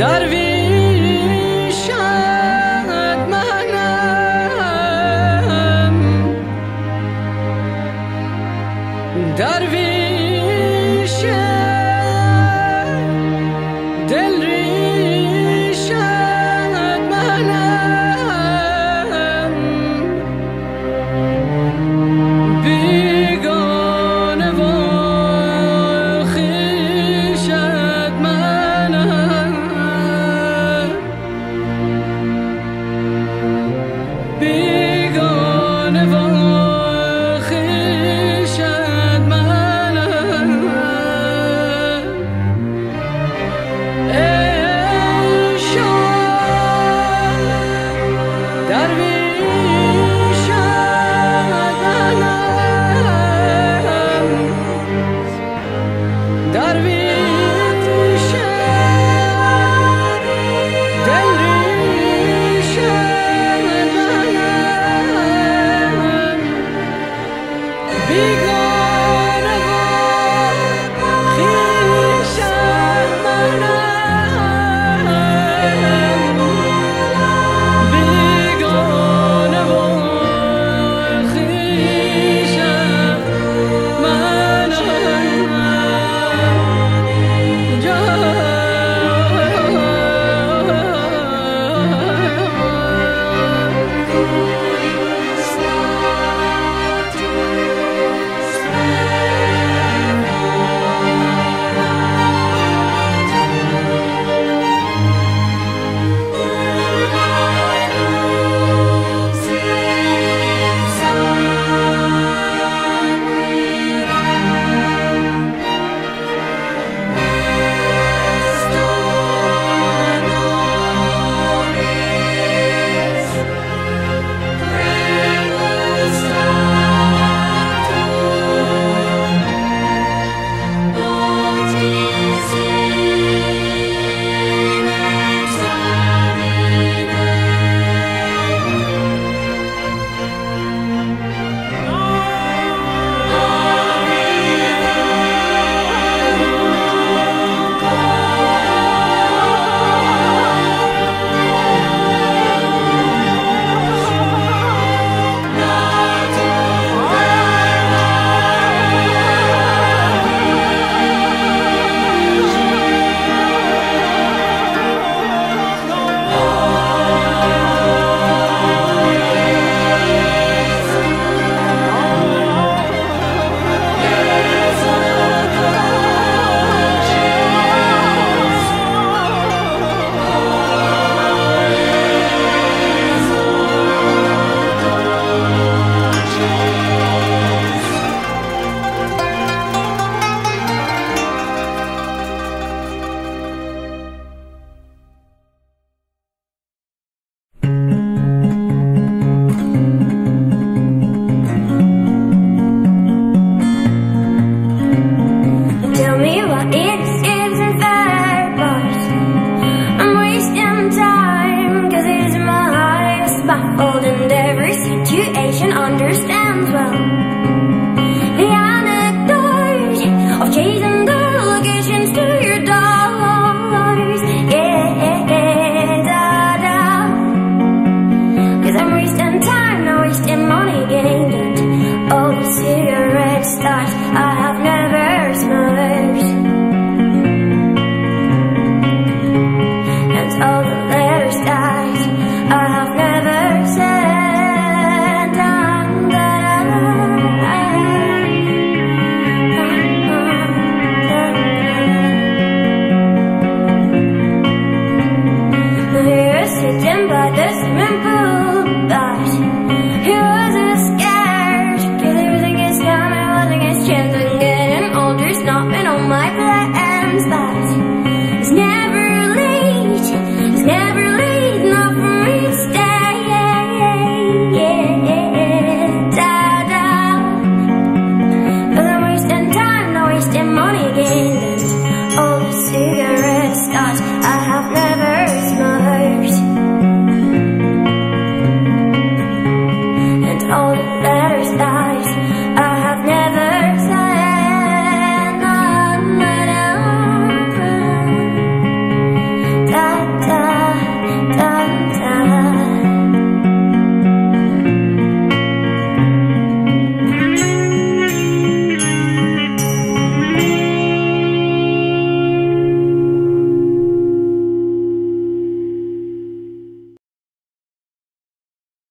در درویشت منم. درویش